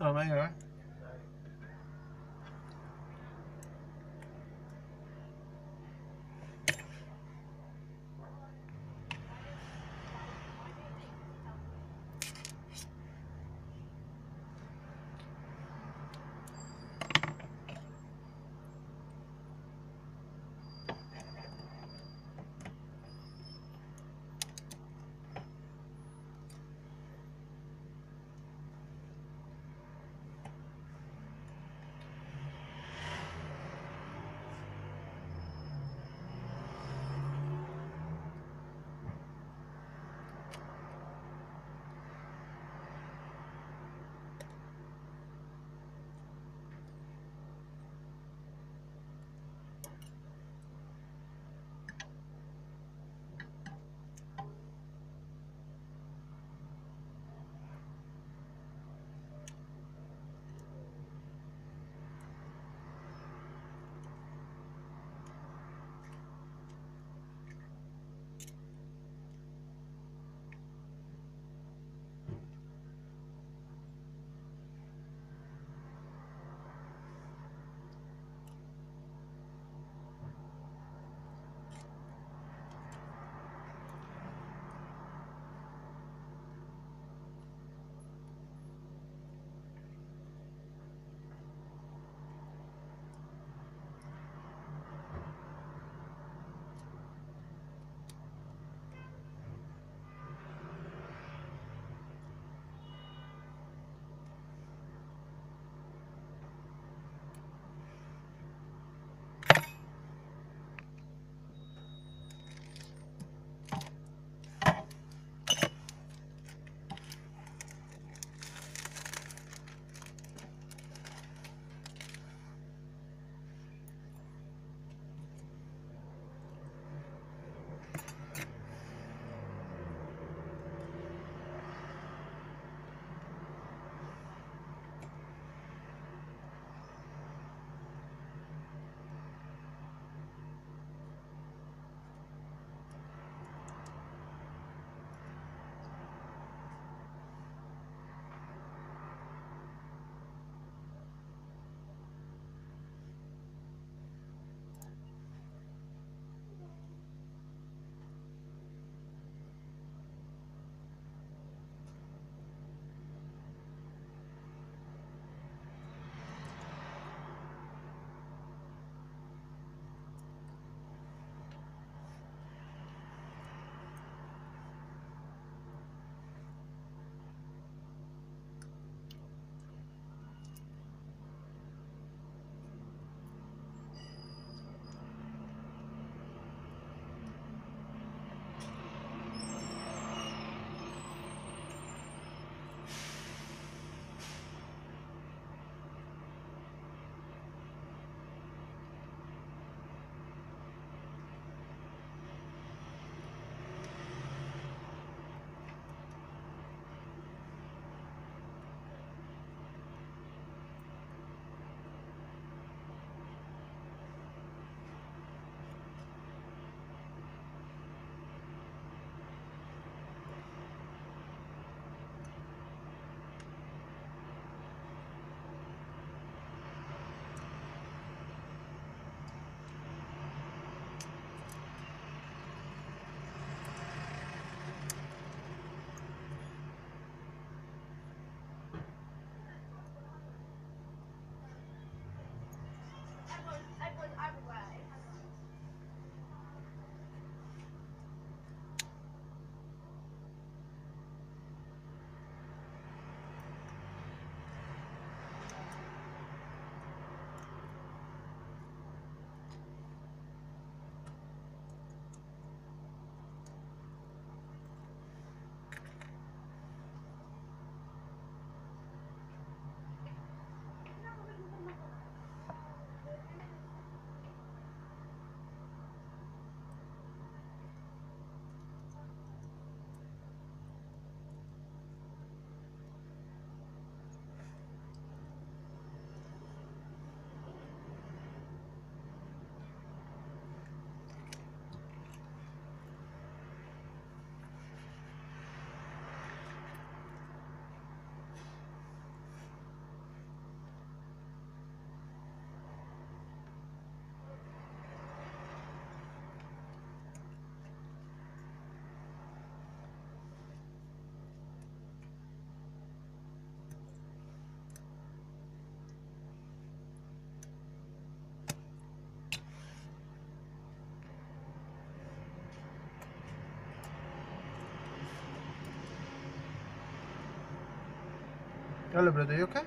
草莓园。Hello, brother. You okay?